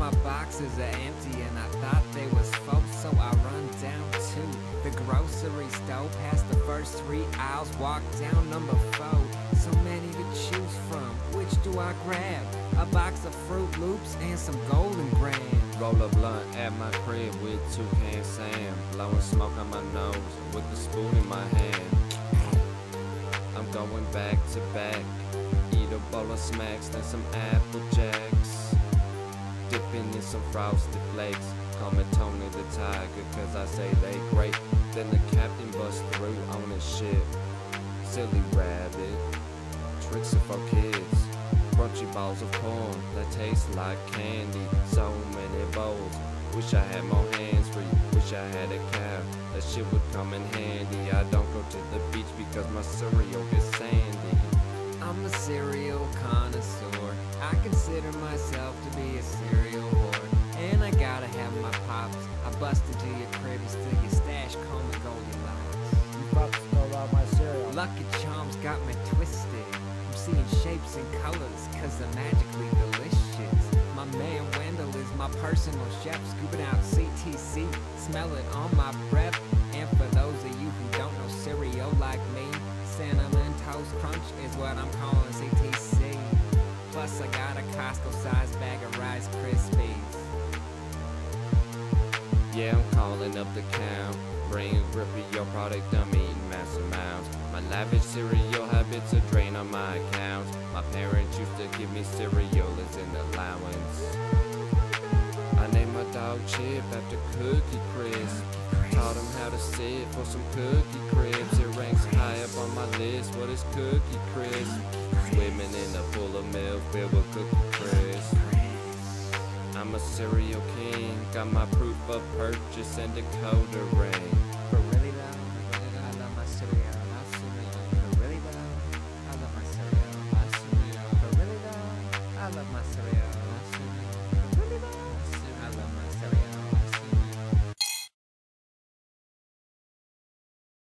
my boxes are empty and I thought they was full, so I run down to the grocery store, past the first three aisles, walk down number four. So many to choose from, which do I grab? A box of Froot Loops and some Golden Grahams. Roll a blunt at my crib with two cans Sam. Blowing smoke on my nose with the spoon in my hand. I'm going back to back. Eat a bowl of smacks, then some apple jacks. Dipping in some frosted flakes. Call me Tony the Tiger, cause I say they great. Then the captain busts through on his ship. Silly rabbit. Tricks are for kids. Crunchy balls of corn that taste like candy. So many bowls. Wish I had more hands free. Wish I had a cow. That shit would come in handy. I don't go to the beach because my cereal is sandy. I'm a cereal connoisseur. I consider myself to be a cereal whore. And I gotta have my pops. I bust into your crib and steal your stash, call me Goldilocks. You fucking stole all my cereal. Lucky Charms got me twisted. I'm seeing shapes and colors, cause they're magically delicious. My man Wendell is my personal chef, scooping out CTC, smell it on my breath. Crunch is what I'm calling CTC. Plus, I got a Costco sized bag of Rice Krispies. Yeah, I'm calling up the count. Bring a grip your product, I'm eating massive amounts. My lavish cereal habits are drain on my accounts. My parents used to give me cereal as an allowance. I named my dog Chip after Cookie Crisp. Taught him how to sit for some Cookie Crisps. It ranks high up on my list. What is Cookie Crisp? Swimming in a pool of milk filled with Cookie Crisp. I'm a cereal king, got my proof of purchase and decoder ring.